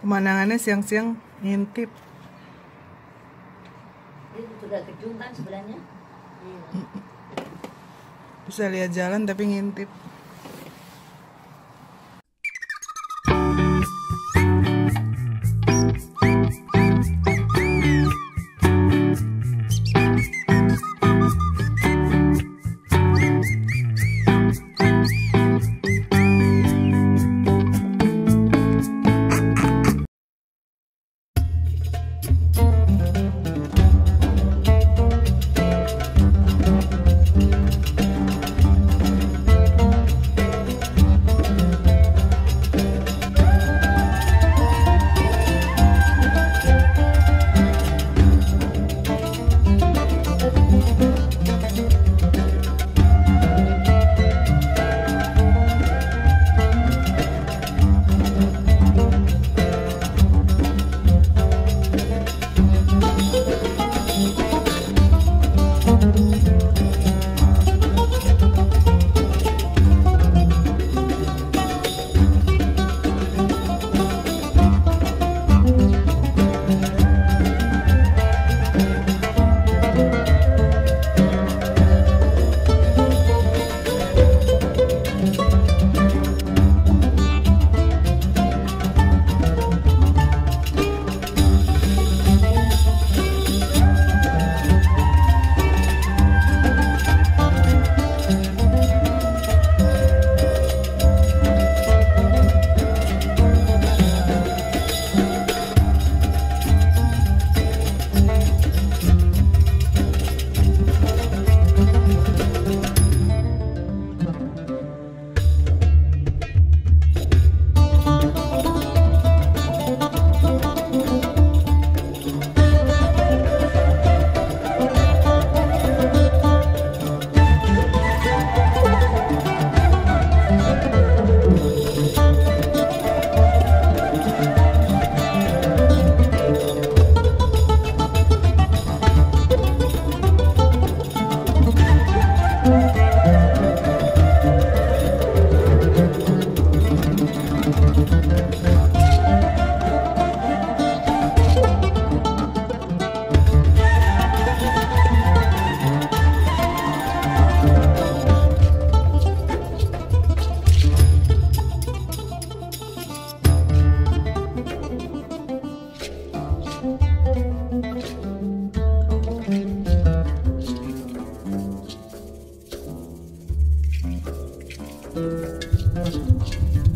Pemandangannya siang-siang ngintip. Juga gedung kan sebelahnya. Bisa lihat jalan tapi ngintip. Thank you.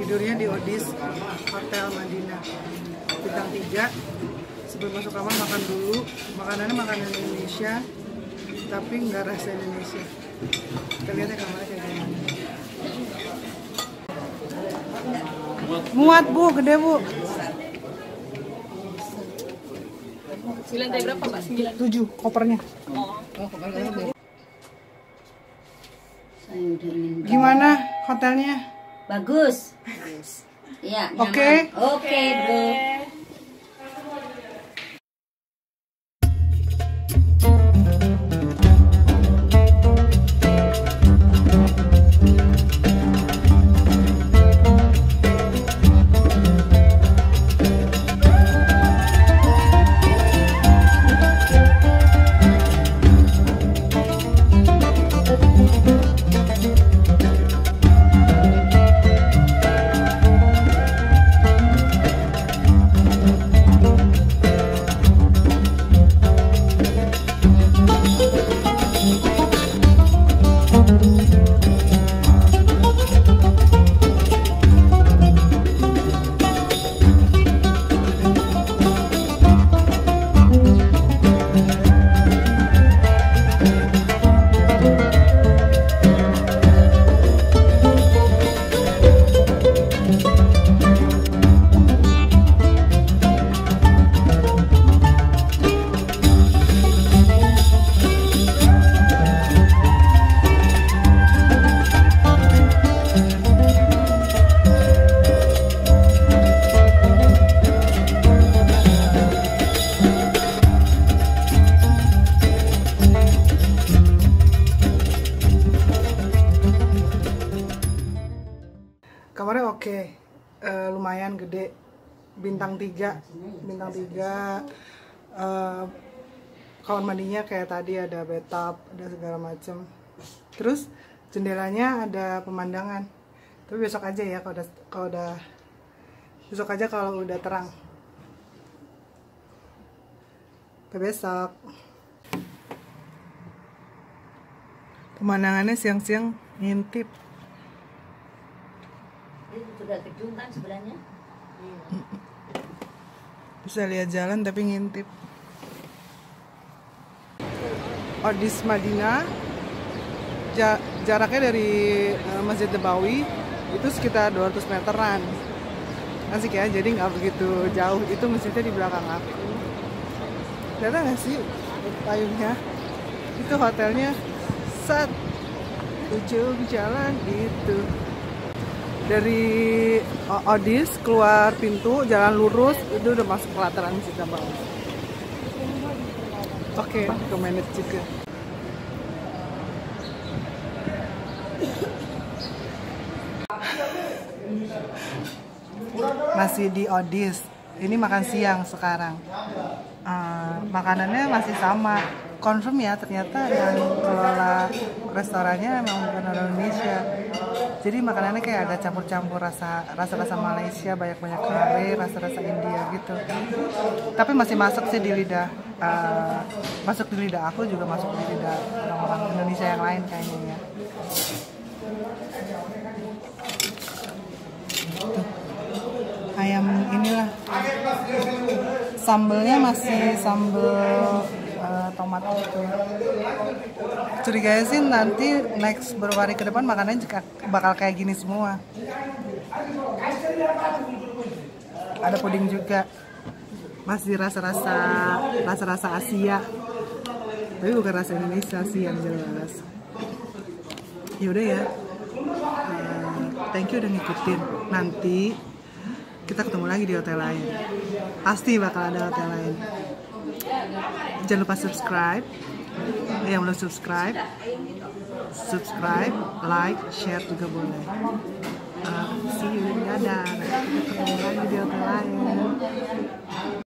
tidurnya di Odis Hotel Madinah. Bintang 3 sebelum masuk kamar makan dulu. Makanannya makanan Indonesia tapi nggak rasa Indonesia. Kita lihat ya kamarnya kayak gimana. Muat. Bu, gede bu. Di lantai berapa mbak? Sembilan. 7 kopernya. Saya udah ingin gimana hotelnya? Bagus. Iya. nyaman. Oke. Oke, bro. Lumayan gede. Bintang 3 bintang 3 eh, kamar mandinya kayak tadi ada bathtub ada segala macem. Terus jendelanya ada pemandangan. Tapi besok aja ya kalau udah kalau udah besok aja kalau udah terang. Sampai besok. Pemandangannya siang-siang ngintip Gedung kan sebelahnya. bisa lihat jalan tapi ngintip. Odis Madinah Ja- jaraknya dari eh, Masjid Nabawi itu sekitar 200 meteran. Asik ya jadi nggak begitu jauh. Itu masjidnya di belakang aku. Kelihatan nggak sih payungnya? Itu hotelnya. Set ujung jalan itu dari O- Odis keluar pintu jalan lurus itu udah masuk pelataran Masjid Nabawi oke recommended juga. Masih di Odis ini makan siang sekarang. Eh, makanannya masih sama. Confirm ya ternyata yang kelola restorannya memang bukan orang Indonesia jadi makanannya kayak ada campur-campur rasa rasa-rasa Malaysia banyak-banyak kare rasa-rasa India gitu. Tapi masih masuk sih di lidah eh, masuk di lidah aku juga masuk di lidah orang-orang Indonesia yang lain kayaknya ya. Ayam inilah. Sambelnya masih sambel tomat gitu. Curiganya sih nanti next beberapa hari ke depan makanannya bakal kayak gini semua. Ada puding juga. Masih rasa-rasa rasa-rasa Asia. Tapi bukan rasa Indonesia sih yang jelas. Yaudah ya. Eh, thank you udah ngikutin. Nanti kita ketemu lagi di hotel lain. Pasti bakal ada hotel lain jangan lupa subscribe. Yang belum subscribe. Subscribe like share juga boleh. Uh, see you. Dadah. Nanti kita ketemu lagi di hotel lain